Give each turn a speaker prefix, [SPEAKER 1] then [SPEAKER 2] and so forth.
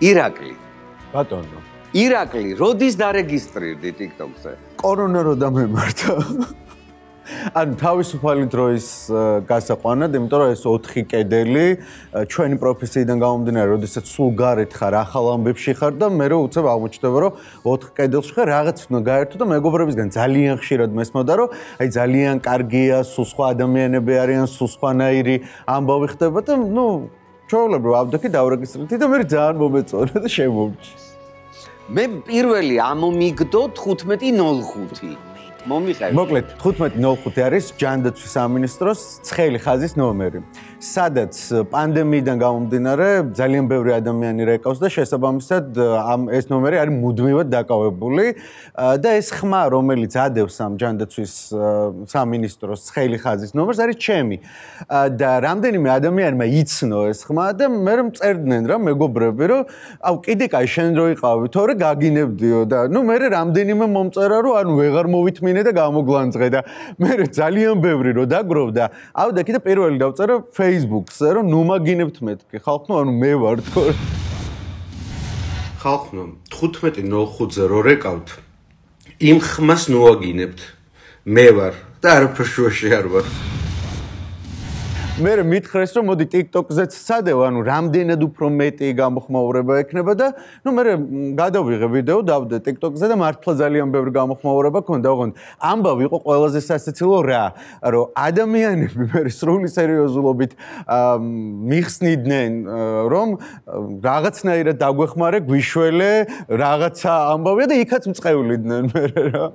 [SPEAKER 1] ირაკლი.
[SPEAKER 2] ბატონო.
[SPEAKER 1] ირაკლი, როდის დარეგისტრირდი TikTok-ზე?
[SPEAKER 2] კორონა რო დამემართა. ან თავისუფალი დროის გასაყვანად, იმიტომ რომ ეს 4 კედელი ჩვენი პროფესიიდან გამომდინარე, როდესაც სულ გარეთ ხარ, ახალ ამბებში ხარ და მე რო უცებ აღმოჩნდება, რომ 4 კედელში ხარ, რაღაც უნდა გაერთო და მეგობრებისგან ძალიან ხშირად მესმოდა, რომ აი ძალიან კარგია, სულ სხვა ადამიანები არიან, სულ სხვანაირი ამბავი ხდება და ნუ ჩვეულებრივ ავდექი დავრეგისტრირდი და მე ძალიან მომეწონა და შემომჭი.
[SPEAKER 1] მე პირველი ამომიგდო 1505. მომიხარ.
[SPEAKER 2] მოკლედ 1505 არის ჯანდაცვის სამინისტროს ცხელი ხაზის ნომერი. სადაც პანდემიიდან გამომდინარე ძალიან ბევრი ადამიანი რეკავს და შესაბამისად ამ ეს ნომერი არის მუდმივად დაკავებული და ეს ხმა რომელიც ადევს ამ ჯანდაცვის სამინისტროს ცხელი ხაზის ნომერს არის ჩემი და რამდენიმე ადამიანმა იცნო ეს ხმა და მე რომ წერდნენ რა მეგობრები რომ აუ კიდე კაი შენ რო იყავი თორე გაგინებდიო და ნუ მე რამდენიმე მომწერა რომ ანუ ვეღარ მოვითმინე გავიგინე და გამოგვანძღე და მე ძალიან ბევრი რო დაგროვდა. ავდა კიდე პირველი დავწერე Facebook-ზე რომ ნუ მაგინებთ მეთქი. ხალხო ანუ მე ვარ თქო.
[SPEAKER 1] ხალხო 15:05-ზე რო რეკავთ იმ ხმას ნუ აგინებთ. მე ვარ და არაფერ შუაში არ ვარ.
[SPEAKER 2] მე მითხრეს რომ მოდი TikTok-ზეც სადევ, ანუ რამდენად უფრო მეტი გამოხმაურება ექნება და ნუ მე გადავიღე ვიდეო, დავდე TikTok-ზე და მართლა ძალიან ბევრი გამოხმაურება ქონდა, ოღონდ ამბავი იყო ყველაზე სასაცილო რა, რომ ადამიანები მე სრული სერიოზულობით მიხსნიდნენ რომ რაღაცნაირად დაგვეხმარე, გვიშველე, რაღაცა ამბავია და იქაც მწყევლიდნენ მე რა.